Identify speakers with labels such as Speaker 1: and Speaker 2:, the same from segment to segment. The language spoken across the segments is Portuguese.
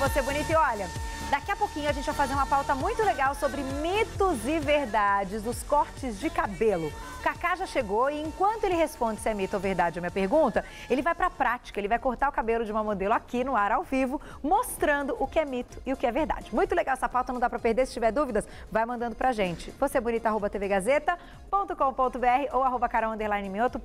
Speaker 1: Você Bonita. E olha, daqui a pouquinho a gente vai fazer uma pauta muito legal sobre mitos e verdades dos cortes de cabelo. O Kaká já chegou e enquanto ele responde se é mito ou verdade a minha pergunta, ele vai para a prática, ele vai cortar o cabelo de uma modelo aqui no ar ao vivo, mostrando o que é mito e o que é verdade. Muito legal essa pauta, não dá para perder. Se tiver dúvidas, vai mandando pra gente. Você é bonita, arroba tvgazeta.com.br ou arroba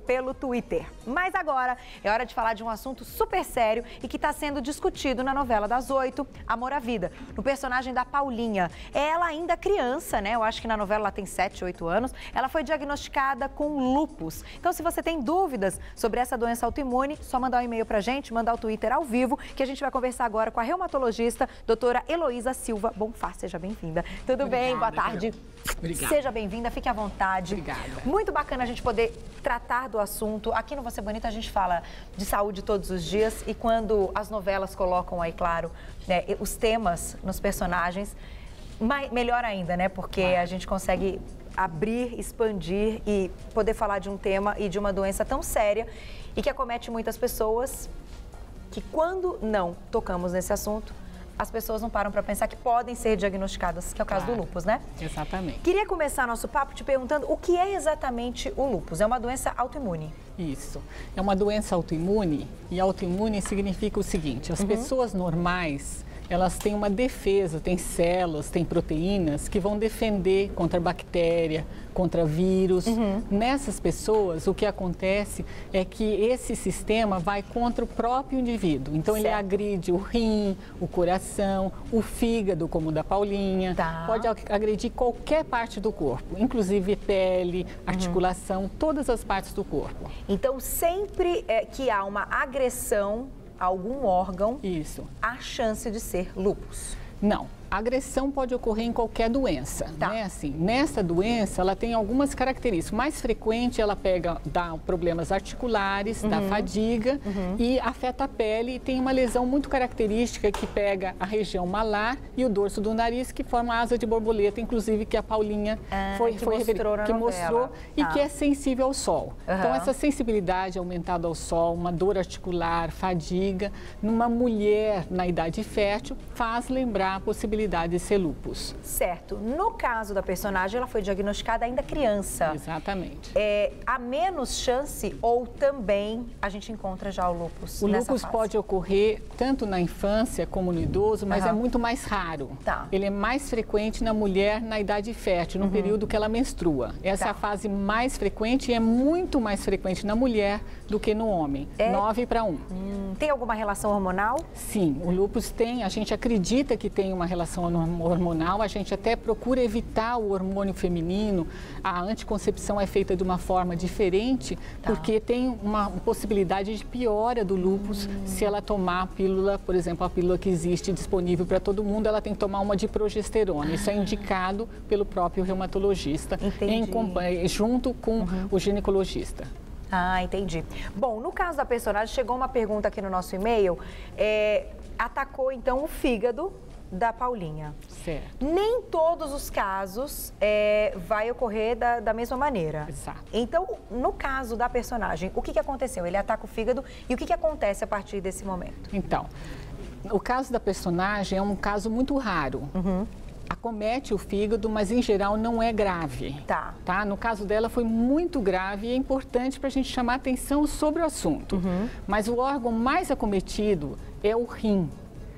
Speaker 1: pelo Twitter. Mas agora é hora de falar de um assunto super sério e que está sendo discutido na novela das oito, Amor à Vida, no personagem da Paulinha. Ela ainda criança, né? Eu acho que na novela ela tem 7, 8 anos. Ela foi diagnosticada com lupus. Então, se você tem dúvidas sobre essa doença autoimune, só mandar um e-mail pra gente, mandar o Twitter ao vivo, que a gente vai conversar agora com a reumatologista, doutora Heloísa Silva Bonfá. Seja bem-vinda. Tudo Obrigada, bem? Boa tarde. Obrigada. Seja bem-vinda, fique à vontade.
Speaker 2: Obrigada.
Speaker 1: Muito bacana a gente poder tratar do assunto. Aqui no Você Bonita a gente fala de saúde todos os dias e quando as novelas colocam aí, claro, né, os temas nos personagens, melhor ainda, né? Porque a gente consegue abrir, expandir e poder falar de um tema e de uma doença tão séria e que acomete muitas pessoas que quando não tocamos nesse assunto, as pessoas não param para pensar que podem ser diagnosticadas, que é o caso claro, do lupus, né?
Speaker 2: Exatamente.
Speaker 1: Queria começar nosso papo te perguntando o que é exatamente o lupus? É uma doença autoimune?
Speaker 2: Isso. É uma doença autoimune e autoimune significa o seguinte: as uhum. pessoas normais elas têm uma defesa, têm células, têm proteínas que vão defender contra bactéria, contra vírus. Uhum. Nessas pessoas, o que acontece é que esse sistema vai contra o próprio indivíduo. Então, certo. ele agride o rim, o coração, o fígado, como o da Paulinha. Tá. Pode agredir qualquer parte do corpo, inclusive pele, uhum. articulação, uhum. todas as partes do corpo.
Speaker 1: Então, sempre é, que há uma agressão algum órgão,
Speaker 2: Isso.
Speaker 1: há chance de ser lúpus.
Speaker 2: Não. A agressão pode ocorrer em qualquer doença, tá. né? Assim, nessa doença, ela tem algumas características. Mais frequente, ela pega, dá problemas articulares, uhum. dá fadiga uhum. e afeta a pele e tem uma lesão muito característica que pega a região malar e o dorso do nariz, que forma a asa de borboleta, inclusive que a Paulinha
Speaker 1: ah, foi, que foi mostrou,
Speaker 2: que mostrou e que é sensível ao sol. Uhum. Então, essa sensibilidade aumentada ao sol, uma dor articular, fadiga, numa mulher na idade fértil, faz lembrar a possibilidade possibilidade de ser lupus.
Speaker 1: Certo. No caso da personagem, ela foi diagnosticada ainda criança.
Speaker 2: Exatamente.
Speaker 1: É, há menos chance ou também a gente encontra já o lupus?
Speaker 2: O lupus fase? pode ocorrer tanto na infância como no idoso, mas uhum. é muito mais raro.
Speaker 1: Tá.
Speaker 2: Ele é mais frequente na mulher na idade fértil, no uhum. período que ela menstrua. Essa tá. é a fase mais frequente e é muito mais frequente na mulher do que no homem. É... 9 para 1.
Speaker 1: Hum, tem alguma relação hormonal?
Speaker 2: Sim, o lupus tem, a gente acredita que tem uma relação relação hormonal, a gente até procura evitar o hormônio feminino. A anticoncepção é feita de uma forma diferente, tá. porque tem uma possibilidade de piora do lúpus hum. se ela tomar a pílula, por exemplo, a pílula que existe disponível para todo mundo, ela tem que tomar uma de progesterona. Ah. Isso é ah. indicado pelo próprio reumatologista, em, junto com uhum. o ginecologista.
Speaker 1: Ah, entendi. Bom, no caso da personagem, chegou uma pergunta aqui no nosso e-mail. É, atacou então o fígado da Paulinha.
Speaker 2: Certo.
Speaker 1: Nem todos os casos é, vai ocorrer da, da mesma maneira.
Speaker 2: Exato.
Speaker 1: Então, no caso da personagem, o que, que aconteceu? Ele ataca o fígado e o que, que acontece a partir desse momento?
Speaker 2: Então, o caso da personagem é um caso muito raro. Uhum acomete o fígado, mas em geral não é grave.
Speaker 1: Tá.
Speaker 2: tá? No caso dela foi muito grave e é importante para a gente chamar atenção sobre o assunto. Uhum. Mas o órgão mais acometido é o rim.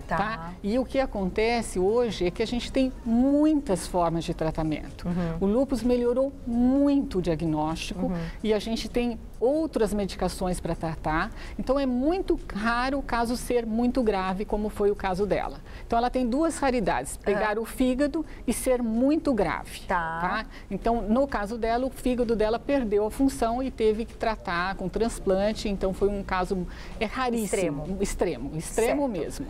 Speaker 2: Tá. tá. E o que acontece hoje é que a gente tem muitas formas de tratamento. Uhum. O lúpus melhorou muito o diagnóstico uhum. e a gente tem outras medicações para tratar. Então é muito raro o caso ser muito grave, como foi o caso dela. Então ela tem duas raridades: pegar uhum. o fígado e ser muito grave.
Speaker 1: Tá.
Speaker 2: tá. Então, no caso dela, o fígado dela perdeu a função e teve que tratar com transplante. Então foi um caso é raríssimo.
Speaker 1: Extremo.
Speaker 2: Extremo, extremo certo. mesmo.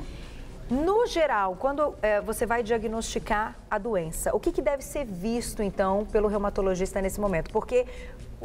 Speaker 1: No geral, quando é, você vai diagnosticar a doença, o que, que, deve ser visto, então, pelo reumatologista nesse momento? Porque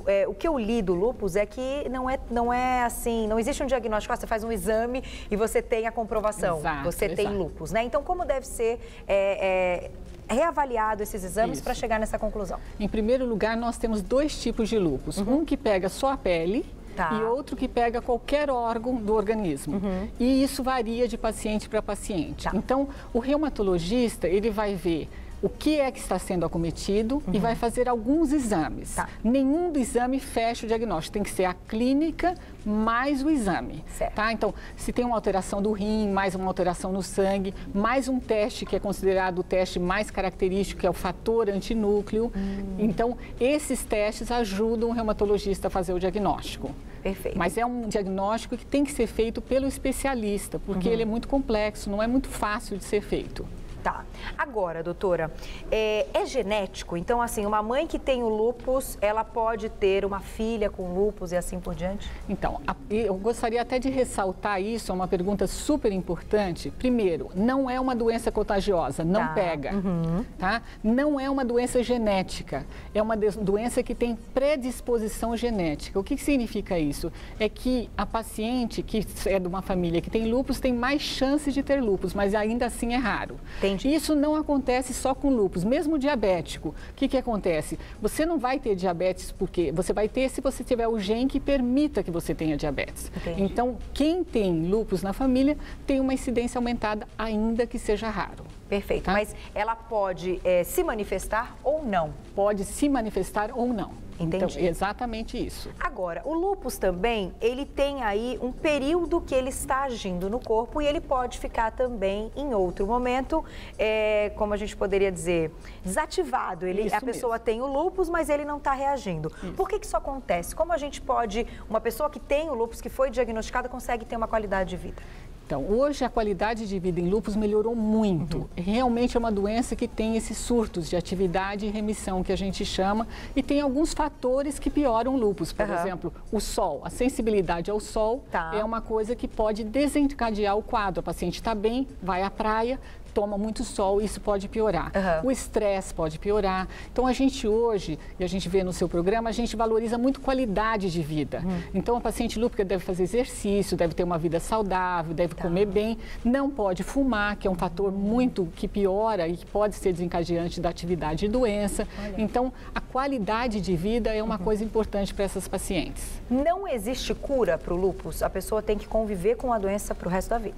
Speaker 1: é, o que eu li do lupus é que não é, não é assim, não existe um diagnóstico, ah, você faz um exame e você tem a comprovação,
Speaker 2: exato,
Speaker 1: você
Speaker 2: exato.
Speaker 1: tem lupus, né? Então, como deve ser é, é reavaliado esses exames para chegar nessa conclusão?
Speaker 2: Em primeiro lugar, nós temos dois tipos de lupus. Uhum. Um que pega só a pele tá. e outro que pega qualquer órgão do organismo. Uhum. E isso varia de paciente para paciente. Tá. Então, o reumatologista, ele vai ver o que é que está sendo acometido uhum. e vai fazer alguns exames. Tá. Nenhum do exame fecha o diagnóstico, tem que ser a clínica mais o exame. Certo. Tá? Então, se tem uma alteração do rim, mais uma alteração no sangue, mais um teste que é considerado o teste mais característico, que é o fator antinúcleo. Hum. Então, esses testes ajudam o reumatologista a fazer o diagnóstico. Perfeito. Mas é um diagnóstico que tem que ser feito pelo especialista, porque uhum. ele é muito complexo, não é muito fácil de ser feito.
Speaker 1: Tá. Agora, doutora, é, é, genético? Então, assim, uma mãe que tem o lupus, ela pode ter uma filha com lupus e assim por diante?
Speaker 2: Então, eu gostaria até de ressaltar isso, é uma pergunta super importante. Primeiro, não é uma doença contagiosa, não tá. pega, uhum. tá? Não é uma doença genética, é uma doença que tem predisposição genética. O que, que significa isso? É que a paciente que é de uma família que tem lupus tem mais chances de ter lupus, mas ainda assim é raro. Entendi. Isso não acontece só com lúpus, mesmo diabético. O que, que acontece? Você não vai ter diabetes porque você vai ter se você tiver o gene que permita que você tenha diabetes. Entendi. Então, quem tem lúpus na família tem uma incidência aumentada, ainda que seja raro.
Speaker 1: Perfeito. Tá? Mas ela pode é, se manifestar ou não?
Speaker 2: Pode se manifestar ou não. Entendi. Então, exatamente isso.
Speaker 1: Agora, o lupus também, ele tem aí um período que ele está agindo no corpo e ele pode ficar também em outro momento, é, como a gente poderia dizer, desativado. Ele, a pessoa mesmo. tem o lupus, mas ele não está reagindo. Isso. Por que, que isso acontece? Como a gente pode, uma pessoa que tem o lupus, que foi diagnosticada, consegue ter uma qualidade de vida?
Speaker 2: Então, hoje a qualidade de vida em lupus melhorou muito. Uhum. Realmente é uma doença que tem esses surtos de atividade e remissão que a gente chama e tem alguns fatores que pioram o lupus. Por uhum. exemplo, o sol, a sensibilidade ao sol tá. é uma coisa que pode desencadear o quadro. A paciente está bem, vai à praia, toma muito sol, isso pode piorar. Uhum. O estresse pode piorar. Então, a gente hoje, e a gente vê no seu programa, a gente valoriza muito qualidade de vida. Uhum. Então, a paciente lúpica deve fazer exercício, deve ter uma vida saudável, deve tá. comer bem, não pode fumar, que é um fator muito que piora e que pode ser desencadeante da atividade e doença. Olha. Então, a qualidade de vida é uma uhum. coisa importante para essas pacientes.
Speaker 1: Não existe cura para o lúpus? A pessoa tem que conviver com a doença para o resto da vida?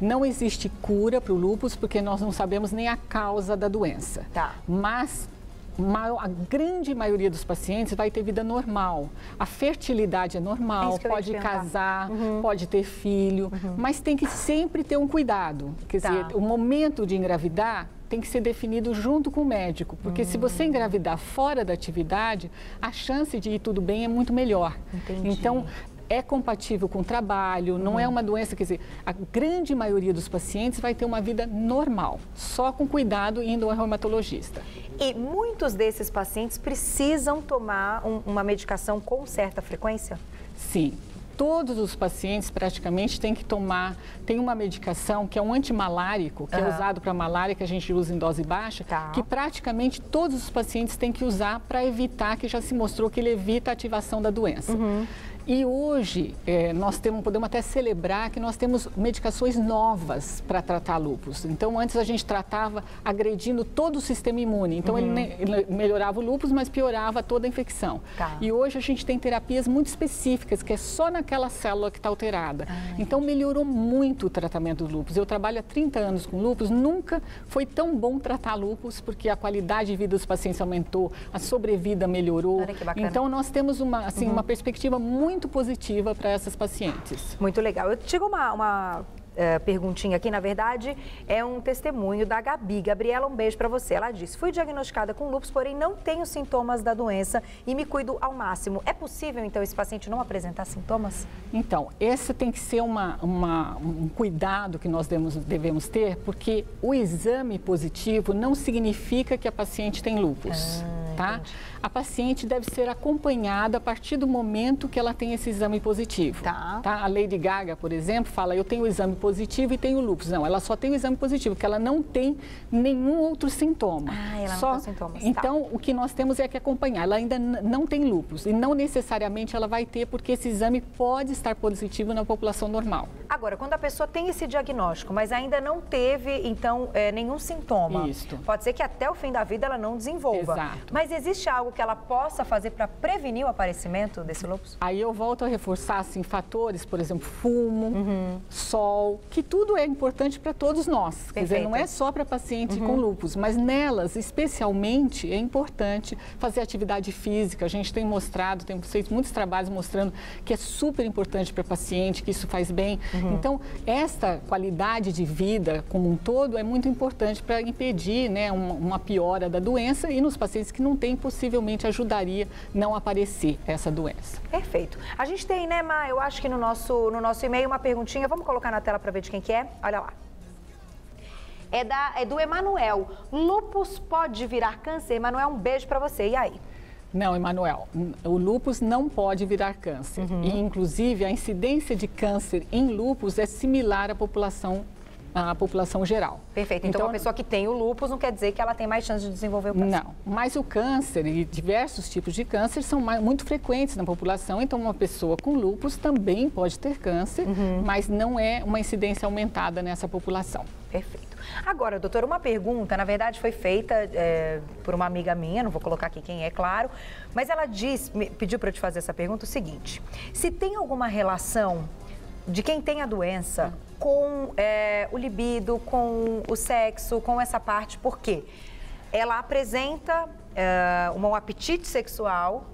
Speaker 2: Não existe cura para o lúpus porque nós não sabemos nem a causa da doença. Tá. Mas a grande maioria dos pacientes vai ter vida normal. A fertilidade é normal, é pode casar, uhum. pode ter filho, uhum. mas tem que sempre ter um cuidado. Quer tá. dizer, o momento de engravidar tem que ser definido junto com o médico, porque uhum. se você hum. engravidar fora da atividade, a chance de ir tudo bem é muito melhor. Entendi. Então, é compatível com o trabalho, não é uhum. uma doença, quer dizer, a grande maioria dos pacientes vai ter uma vida normal, só com cuidado indo ao reumatologista.
Speaker 1: E muitos desses pacientes precisam tomar um, uma medicação com certa frequência?
Speaker 2: Sim, todos os pacientes praticamente têm que tomar, tem uma medicação que é um antimalárico, que uhum. é usado para malária, que a gente usa em dose baixa, tá. que praticamente todos os pacientes têm que usar para evitar, que já se mostrou que ele evita a ativação da doença. Uhum. E hoje é, nós temos, podemos até celebrar que nós temos medicações novas para tratar lúpus. Então antes a gente tratava agredindo todo o sistema imune. Então uhum. ele, ele, melhorava o lúpus, mas piorava toda a infecção. Tá. E hoje a gente tem terapias muito específicas, que é só naquela célula que está alterada. Ah, então melhorou muito o tratamento do lúpus. Eu trabalho há 30 anos com lúpus, nunca foi tão bom tratar lúpus, porque a qualidade de vida dos pacientes aumentou, a sobrevida melhorou. Então nós temos uma, assim, uhum. uma perspectiva muito muito positiva para essas pacientes.
Speaker 1: Muito legal. Eu tive uma, uma uh, perguntinha aqui, na verdade, é um testemunho da Gabi. Gabriela, um beijo para você. Ela disse: Fui diagnosticada com lúpus, porém não tenho sintomas da doença e me cuido ao máximo. É possível, então, esse paciente não apresentar sintomas?
Speaker 2: Então, esse tem que ser uma, uma, um cuidado que nós devemos, devemos ter, porque o exame positivo não significa que a paciente tem lúpus. Ah, tá? Entendi. A paciente deve ser acompanhada a partir do momento que ela tem esse exame positivo. Tá. tá? A Lady Gaga, por exemplo, fala: Eu tenho o exame positivo positivo e tem o lúpus. Não, ela só tem o exame positivo, porque ela não tem nenhum outro sintoma.
Speaker 1: Ah, ela
Speaker 2: só...
Speaker 1: não tem sintomas.
Speaker 2: Tá. Então, tá. o que nós temos é que acompanhar. Ela ainda não tem lúpus e não necessariamente ela vai ter, porque esse exame pode estar positivo na população normal.
Speaker 1: Agora, quando a pessoa tem esse diagnóstico, mas ainda não teve, então, é, nenhum sintoma, Isto. pode ser que até o fim da vida ela não desenvolva. Exato. Mas Mas existe algo que ela possa fazer para prevenir o aparecimento desse lúpus?
Speaker 2: Aí eu volto a reforçar assim, fatores, por exemplo, fumo, uhum. sol, que tudo é importante para todos nós. Perfeito. Quer dizer, não é só para paciente uhum. com lúpus, mas nelas, especialmente, é importante fazer atividade física. A gente tem mostrado, tem feito muitos trabalhos mostrando que é super importante para paciente, que isso faz bem. Uhum. Então, esta qualidade de vida como um todo é muito importante para impedir né, uma, uma piora da doença e nos pacientes que não têm, possivelmente ajudaria não aparecer essa doença.
Speaker 1: Perfeito. A gente tem, né, Ma, eu acho que no nosso, no nosso e-mail uma perguntinha, vamos colocar na tela para ver de quem que é? Olha lá. É, da, é do Emanuel. Lupus pode virar câncer? Emanuel, um beijo para você. E aí?
Speaker 2: Não, Emanuel, o lúpus não pode virar câncer. Uhum. E, inclusive, a incidência de câncer em lúpus é similar à população a população geral.
Speaker 1: Perfeito. Então, então, uma pessoa que tem o lúpus não quer dizer que ela tem mais chance de desenvolver o câncer.
Speaker 2: Não, mas o câncer e diversos tipos de câncer são muito frequentes na população. Então, uma pessoa com lúpus também pode ter câncer, uhum. mas não é uma incidência aumentada nessa população.
Speaker 1: Perfeito. Agora, doutora, uma pergunta, na verdade foi feita é, por uma amiga minha, não vou colocar aqui quem é, claro, mas ela disse, pediu para eu te fazer essa pergunta o seguinte: se tem alguma relação de quem tem a doença com é, o libido, com o sexo, com essa parte, porque ela apresenta é, um apetite sexual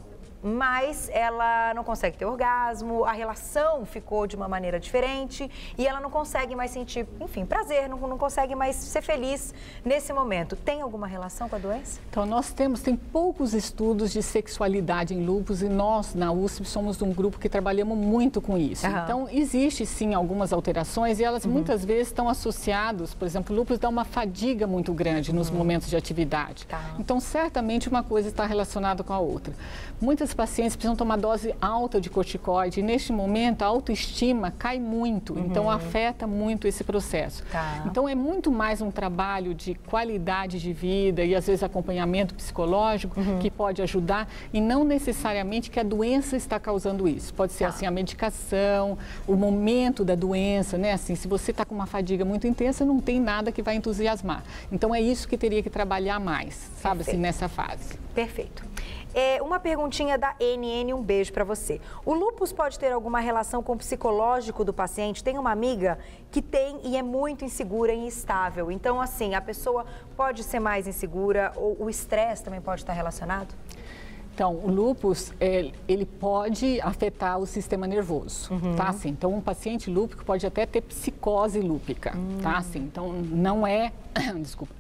Speaker 1: mas ela não consegue ter orgasmo, a relação ficou de uma maneira diferente e ela não consegue mais sentir, enfim, prazer, não, não consegue mais ser feliz nesse momento. Tem alguma relação com a doença?
Speaker 2: Então, nós temos, tem poucos estudos de sexualidade em lúpus e nós, na USP, somos um grupo que trabalhamos muito com isso. Uhum. Então, existe sim algumas alterações e elas uhum. muitas vezes estão associadas, por exemplo, o lúpus dá uma fadiga muito grande nos uhum. momentos de atividade. Tá. Então, certamente uma coisa está relacionada com a outra. Muitas pacientes precisam tomar dose alta de corticoide e neste momento a autoestima cai muito, uhum. então afeta muito esse processo. Tá. Então é muito mais um trabalho de qualidade de vida e às vezes acompanhamento psicológico uhum. que pode ajudar e não necessariamente que a doença está causando isso. Pode ser tá. assim a medicação, o momento da doença, né? Assim, se você está com uma fadiga muito intensa, não tem nada que vai entusiasmar. Então é isso que teria que trabalhar mais, sabe assim, nessa fase.
Speaker 1: Perfeito. É, uma perguntinha da NN, um beijo para você. O lupus pode ter alguma relação com o psicológico do paciente? Tem uma amiga que tem e é muito insegura e instável. Então, assim, a pessoa pode ser mais insegura ou o estresse também pode estar relacionado?
Speaker 2: Então, o lupus, ele pode afetar o sistema nervoso, uhum. tá? Assim, então, um paciente lúpico pode até ter psicose lúpica, uhum. tá? Assim, então, não é... Desculpa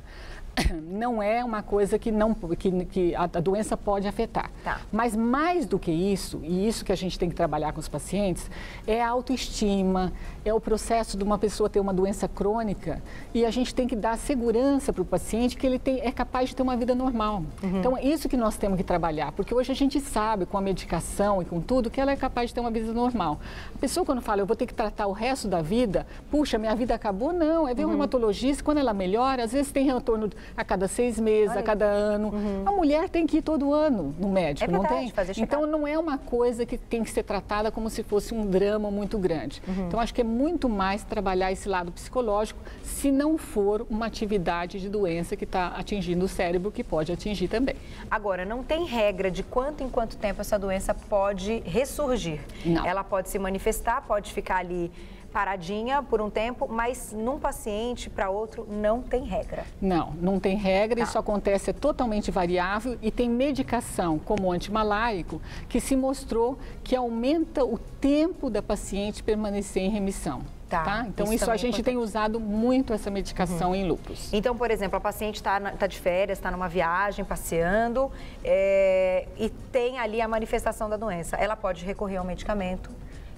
Speaker 2: não é uma coisa que, não, que, que a, a doença pode afetar. Tá. Mas mais do que isso, e isso que a gente tem que trabalhar com os pacientes, é a autoestima, é o processo de uma pessoa ter uma doença crônica e a gente tem que dar segurança para o paciente que ele tem, é capaz de ter uma vida normal. Uhum. Então, é isso que nós temos que trabalhar, porque hoje a gente sabe com a medicação e com tudo que ela é capaz de ter uma vida normal. A pessoa quando fala, eu vou ter que tratar o resto da vida, puxa, minha vida acabou, não, é ver uhum. um reumatologista, quando ela melhora, às vezes tem retorno a cada seis meses, a cada ano. Uhum. A mulher tem que ir todo ano no médico, é verdade, não tem? Fazer então não é uma coisa que tem que ser tratada como se fosse um drama muito grande. Uhum. Então acho que é muito mais trabalhar esse lado psicológico, se não for uma atividade de doença que está atingindo o cérebro, que pode atingir também.
Speaker 1: Agora, não tem regra de quanto em quanto tempo essa doença pode ressurgir. Não. Ela pode se manifestar, pode ficar ali paradinha por um tempo, mas num paciente para outro não tem regra.
Speaker 2: Não, não tem regra, tá. isso acontece é totalmente variável e tem medicação como antimalárico que se mostrou que aumenta o tempo da paciente permanecer em remissão. Tá. tá? Então, isso, isso a gente tem usado muito essa medicação uhum. em lupus.
Speaker 1: Então, por exemplo, a paciente está tá de férias, está numa viagem, passeando é, e tem ali a manifestação da doença. Ela pode recorrer ao medicamento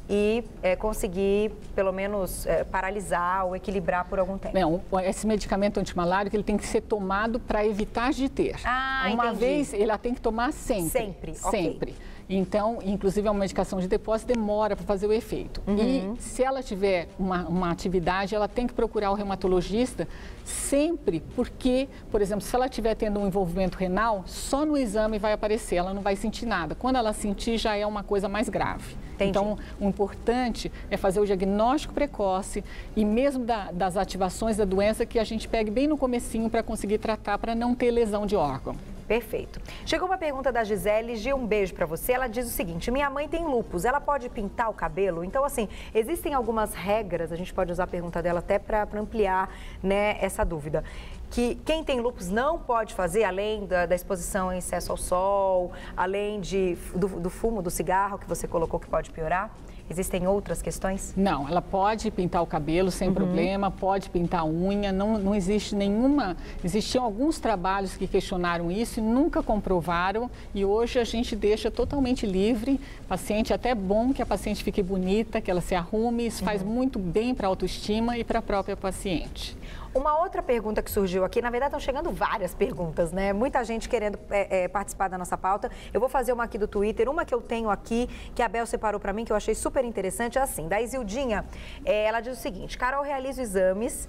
Speaker 1: e é, conseguir, pelo menos, é, paralisar ou equilibrar por algum tempo.
Speaker 2: Não, esse medicamento antimalárico ele tem que ser tomado para evitar de ter.
Speaker 1: Ah,
Speaker 2: Uma
Speaker 1: entendi.
Speaker 2: vez, ele tem que tomar sempre.
Speaker 1: Sempre,
Speaker 2: Sempre. Okay. Então, inclusive, é uma medicação de depósito demora para fazer o efeito. Uhum. E se ela tiver uma, uma atividade, ela tem que procurar o reumatologista sempre, porque, por exemplo, se ela estiver tendo um envolvimento renal, só no exame vai aparecer, ela não vai sentir nada. Quando ela sentir, já é uma coisa mais grave. Entendi. Então, o importante é fazer o diagnóstico precoce e mesmo da, das ativações da doença que a gente pegue bem no comecinho para conseguir tratar, para não ter lesão de órgão.
Speaker 1: Perfeito. Chegou uma pergunta da Gisele, G, um beijo para você. Ela diz o seguinte: minha mãe tem lupus, ela pode pintar o cabelo? Então, assim, existem algumas regras, a gente pode usar a pergunta dela até para ampliar né, essa dúvida. Que quem tem lupus não pode fazer, além da, da exposição em excesso ao sol, além de, do, do fumo, do cigarro que você colocou que pode piorar? Existem outras questões?
Speaker 2: Não, ela pode pintar o cabelo sem uhum. problema, pode pintar a unha, não, não existe nenhuma. Existiam alguns trabalhos que questionaram isso e nunca comprovaram, e hoje a gente deixa totalmente livre. Paciente, até bom que a paciente fique bonita, que ela se arrume, isso uhum. faz muito bem para a autoestima e para a própria paciente.
Speaker 1: Uma outra pergunta que surgiu aqui, na verdade estão chegando várias perguntas, né? Muita gente querendo é, é, participar da nossa pauta. Eu vou fazer uma aqui do Twitter, uma que eu tenho aqui, que a Bel separou para mim, que eu achei super interessante, é assim, da Isildinha, é, ela diz o seguinte, Carol realiza exames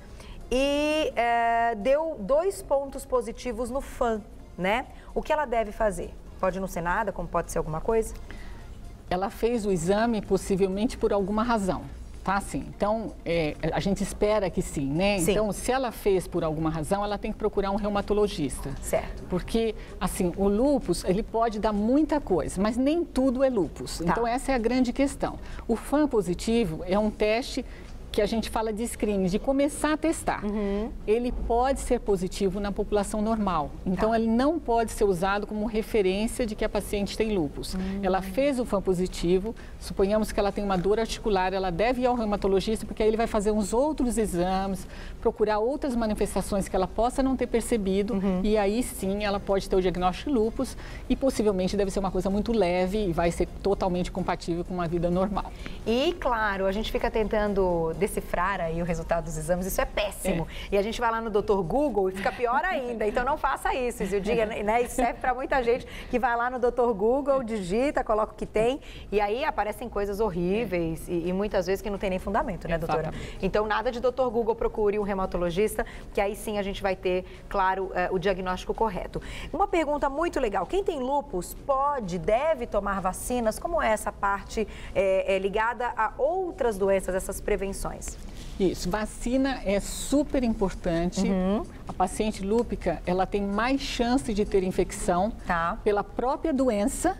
Speaker 1: e é, deu dois pontos positivos no fã, né? O que ela deve fazer? Pode não ser nada, como pode ser alguma coisa?
Speaker 2: Ela fez o exame possivelmente por alguma razão tá? Sim. Então, é, a gente espera que sim, né? Sim. Então, se ela fez por alguma razão, ela tem que procurar um reumatologista.
Speaker 1: Certo.
Speaker 2: Porque, assim, o lúpus, ele pode dar muita coisa, mas nem tudo é lúpus. Tá. Então, essa é a grande questão. O FAM positivo é um teste que a gente fala de screening, de começar a testar, uhum. ele pode ser positivo na população normal. Então, tá. ele não pode ser usado como referência de que a paciente tem lúpus. Uhum. Ela fez o FAM positivo, suponhamos que ela tem uma dor articular, ela deve ir ao reumatologista, porque aí ele vai fazer uns outros exames, procurar outras manifestações que ela possa não ter percebido, uhum. e aí sim ela pode ter o diagnóstico de lúpus, e possivelmente deve ser uma coisa muito leve e vai ser totalmente compatível com uma vida normal.
Speaker 1: E, claro, a gente fica tentando decifrar aí o resultado dos exames, isso é péssimo. É. E a gente vai lá no doutor Google e fica pior ainda. Então não faça isso, Zildinha, né? Isso serve para muita gente que vai lá no doutor Google, digita, coloca o que tem e aí aparecem coisas horríveis e, e muitas vezes que não tem nem fundamento, né, doutora? Exatamente. Então nada de doutor Google, procure um reumatologista, que aí sim a gente vai ter, claro, eh, o diagnóstico correto. Uma pergunta muito legal: quem tem lupus pode, deve tomar vacinas? Como é essa parte é, é ligada a outras doenças, essas prevenções?
Speaker 2: Isso, vacina é super importante. Uhum. A paciente lúpica, ela tem mais chance de ter infecção tá. pela própria doença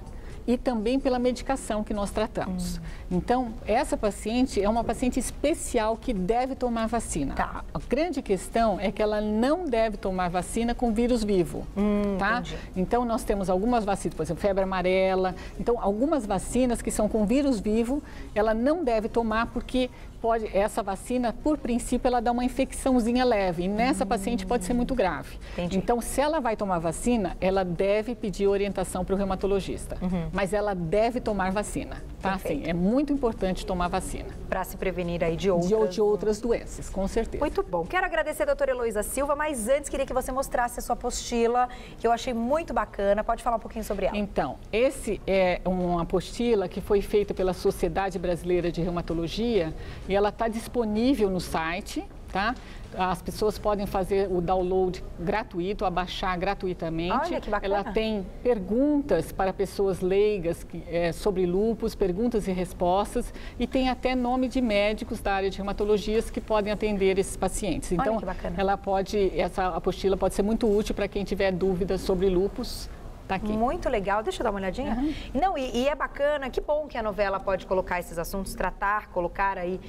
Speaker 2: e também pela medicação que nós tratamos. Hum. Então, essa paciente é uma paciente especial que deve tomar vacina. Tá. A grande questão é que ela não deve tomar vacina com vírus vivo, hum, tá? Entendi. Então, nós temos algumas vacinas, por exemplo, febre amarela. Então, algumas vacinas que são com vírus vivo, ela não deve tomar porque pode, essa vacina, por princípio, ela dá uma infecçãozinha leve e nessa hum. paciente pode ser muito grave. Entendi. Então, se ela vai tomar vacina, ela deve pedir orientação para o reumatologista. Uhum mas ela deve tomar vacina, tá? Assim, é muito importante tomar vacina.
Speaker 1: Para se prevenir aí de outras...
Speaker 2: De, de outras doenças, com certeza.
Speaker 1: Muito bom. Quero agradecer a doutora Heloísa Silva, mas antes queria que você mostrasse a sua apostila, que eu achei muito bacana. Pode falar um pouquinho sobre ela.
Speaker 2: Então, esse é uma apostila que foi feita pela Sociedade Brasileira de Reumatologia e ela está disponível no site, tá? As pessoas podem fazer o download gratuito, abaixar gratuitamente.
Speaker 1: Olha que bacana.
Speaker 2: Ela tem perguntas para pessoas leigas que, é, sobre lupus, perguntas e respostas, e tem até nome de médicos da área de reumatologias que podem atender esses pacientes. Então, ela pode, essa apostila pode ser muito útil para quem tiver dúvidas sobre lupus. Tá aqui.
Speaker 1: Muito legal. Deixa eu dar uma olhadinha. Uhum. Não, e, e é bacana, que bom que a novela pode colocar esses assuntos, tratar, colocar aí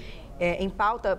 Speaker 1: é, em pauta